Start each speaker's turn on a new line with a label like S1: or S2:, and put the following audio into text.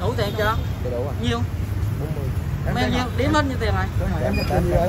S1: Đủ tiền chưa?
S2: Dạ, đủ rồi.
S1: Nhiêu?
S2: 40.
S1: Em nhiêu? Đếm hết nhiêu tiền rồi?
S2: Em có tiền rồi.